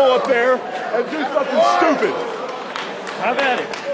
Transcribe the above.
go up there and do something stupid. Have at it.